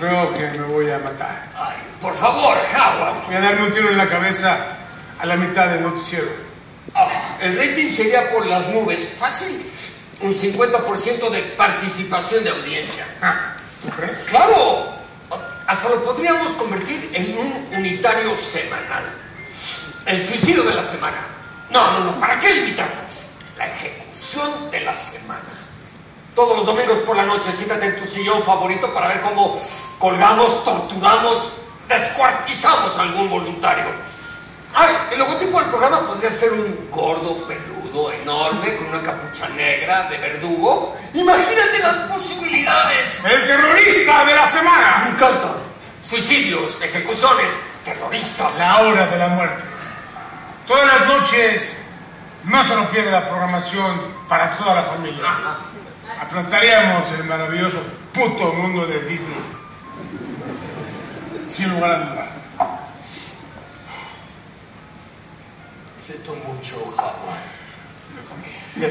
Creo que me voy a matar. Ay, por favor, Howard. Voy a darme un tiro en la cabeza a la mitad del noticiero. Ah, el rating sería por las nubes. Fácil. Un 50% de participación de audiencia. Ah, ¿Tú crees? ¡Claro! Hasta lo podríamos convertir en un unitario semanal. El suicidio de la semana. No, no, no. ¿Para qué limitarnos? La ejecución de la semana. Todos los domingos por la noche, siéntate en tu sillón favorito para ver cómo colgamos, torturamos, descuartizamos a algún voluntario. Ay, el logotipo del programa podría ser un gordo peludo enorme con una capucha negra de verdugo. Imagínate las posibilidades. ¡El terrorista de la semana! Me encanta. Suicidios, ejecuciones, terroristas. La hora de la muerte. Todas las noches no se nos pierde la programación para toda la familia. Aplastaríamos el maravilloso puto mundo de Disney. Sin lugar a duda. Siento mucho, también. Me-